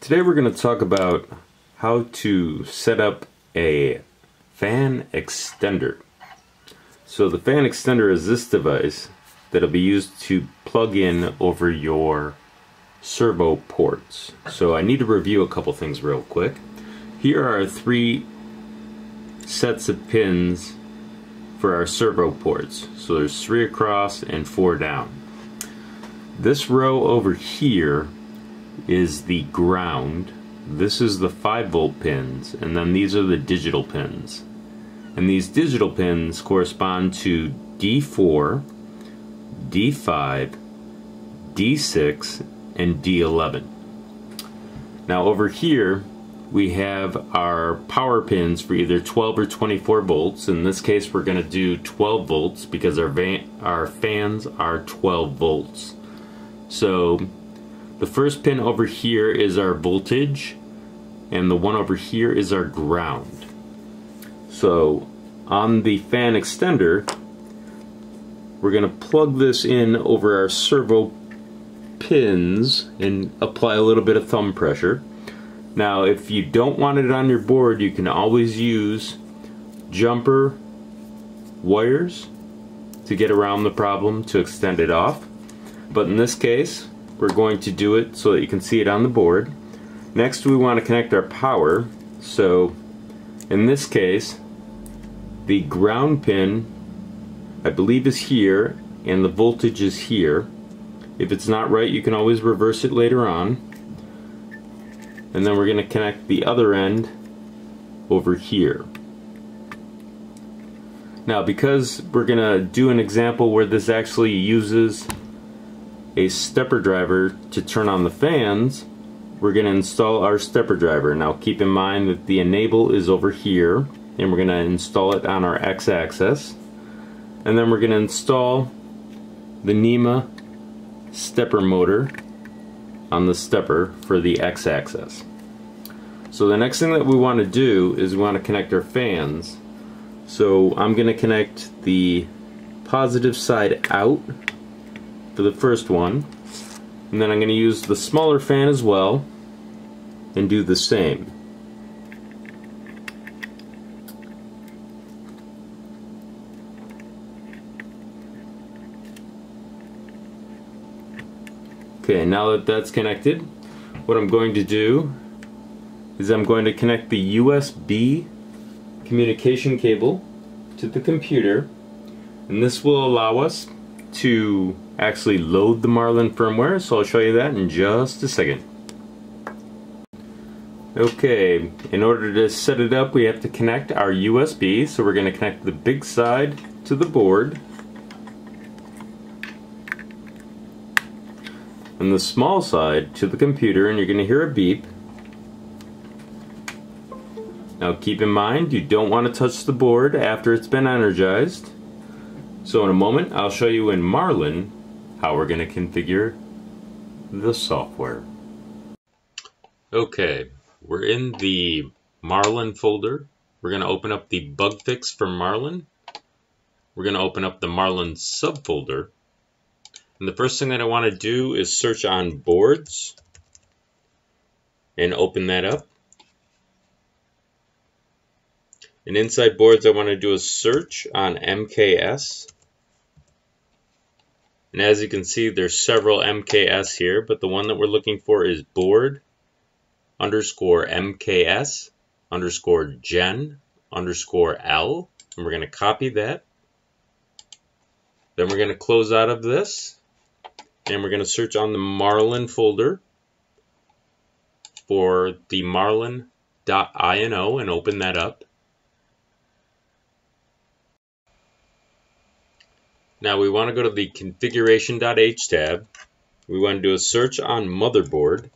Today we're going to talk about how to set up a fan extender. So the fan extender is this device that'll be used to plug in over your servo ports. So I need to review a couple things real quick. Here are three sets of pins for our servo ports. So there's three across and four down. This row over here is the ground. This is the 5 volt pins, and then these are the digital pins. And these digital pins correspond to D4, D5, D6, and D11. Now over here, we have our power pins for either 12 or 24 volts. In this case, we're going to do 12 volts because our, our fans are 12 volts. So the first pin over here is our voltage and the one over here is our ground. So on the fan extender, we're going to plug this in over our servo pins and apply a little bit of thumb pressure. Now if you don't want it on your board you can always use jumper wires to get around the problem to extend it off. But in this case we're going to do it so that you can see it on the board. Next we want to connect our power. So in this case the ground pin I believe is here and the voltage is here. If it's not right you can always reverse it later on. And then we're going to connect the other end over here. Now because we're going to do an example where this actually uses a stepper driver to turn on the fans, we're going to install our stepper driver. Now keep in mind that the enable is over here and we're going to install it on our x-axis. And then we're going to install the NEMA stepper motor on the stepper for the x-axis. So the next thing that we want to do is we want to connect our fans. So I'm going to connect the positive side out for the first one. And then I'm going to use the smaller fan as well and do the same. Okay, now that that's connected, what I'm going to do is I'm going to connect the USB communication cable to the computer and this will allow us to actually load the Marlin firmware, so I'll show you that in just a second. Okay, in order to set it up we have to connect our USB, so we're going to connect the big side to the board and the small side to the computer and you're going to hear a beep. Now keep in mind you don't want to touch the board after it's been energized. So in a moment I'll show you in Marlin how we're going to configure the software. Okay, we're in the Marlin folder. We're going to open up the bug fix for Marlin. We're going to open up the Marlin subfolder. And the first thing that I want to do is search on boards and open that up. And inside boards, I want to do a search on MKS. And as you can see, there's several MKS here, but the one that we're looking for is board underscore MKS underscore gen underscore L. And we're going to copy that. Then we're going to close out of this. And we're going to search on the Marlin folder for the marlin.ino and open that up. Now we want to go to the configuration.h tab. We want to do a search on motherboard.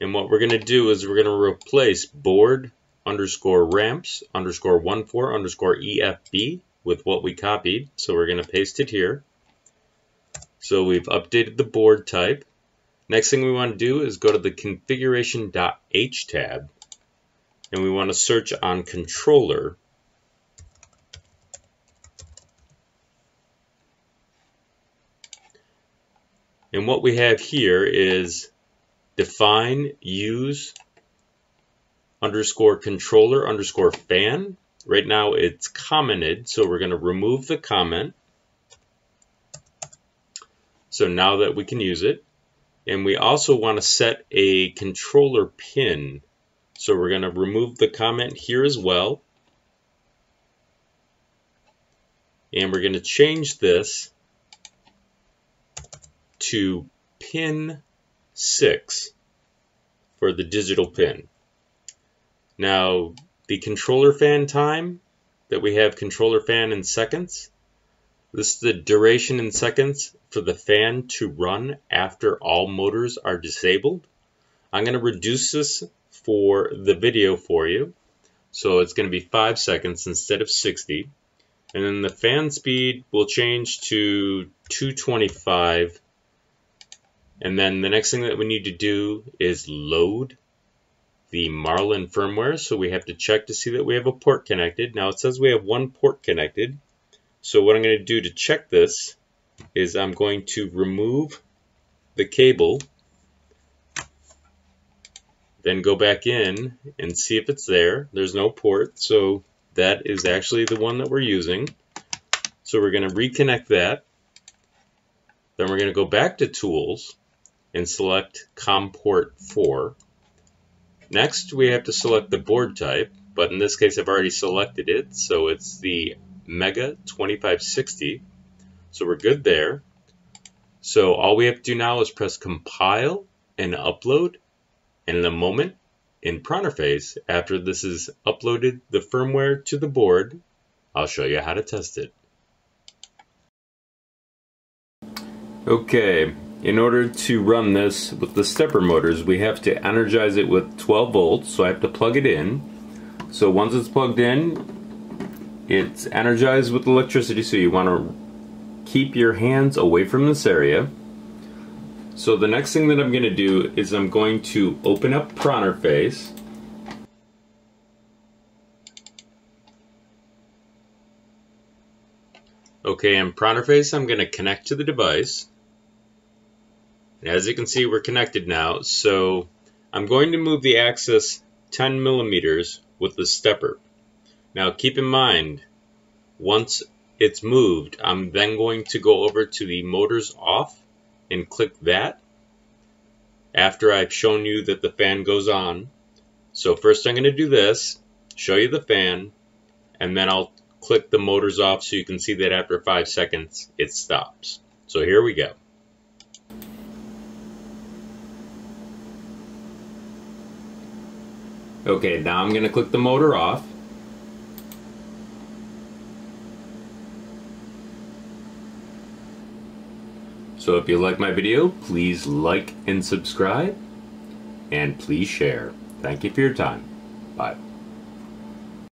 And what we're going to do is we're going to replace board underscore ramps underscore 14 underscore EFB with what we copied. So we're going to paste it here. So we've updated the board type. Next thing we want to do is go to the configuration.h tab and we want to search on controller. And what we have here is define use underscore controller underscore fan. Right now it's commented, so we're going to remove the comment. So now that we can use it. And we also want to set a controller pin. So we're going to remove the comment here as well. And we're going to change this to pin 6 for the digital pin. Now, the controller fan time that we have controller fan in seconds, this is the duration in seconds for the fan to run after all motors are disabled. I'm going to reduce this for the video for you. So it's going to be 5 seconds instead of 60. And then the fan speed will change to 225 and then the next thing that we need to do is load the Marlin firmware. So we have to check to see that we have a port connected. Now it says we have one port connected. So what I'm going to do to check this is I'm going to remove the cable, then go back in and see if it's there. There's no port, so that is actually the one that we're using. So we're going to reconnect that. Then we're going to go back to Tools, and select COM port 4. Next, we have to select the board type, but in this case I've already selected it, so it's the Mega 2560. So we're good there. So all we have to do now is press compile and upload, and in a moment, in Pronterface, after this is uploaded the firmware to the board, I'll show you how to test it. Okay, in order to run this with the stepper motors, we have to energize it with 12 volts, so I have to plug it in. So once it's plugged in, it's energized with electricity, so you want to keep your hands away from this area. So the next thing that I'm going to do is I'm going to open up Pronterface. Okay, in Pronterface I'm going to connect to the device. As you can see, we're connected now. So I'm going to move the axis 10 millimeters with the stepper. Now keep in mind, once it's moved, I'm then going to go over to the motors off and click that after I've shown you that the fan goes on. So first I'm going to do this, show you the fan, and then I'll click the motors off so you can see that after 5 seconds it stops. So here we go. Okay, now I'm going to click the motor off. So if you like my video, please like and subscribe, and please share. Thank you for your time. Bye.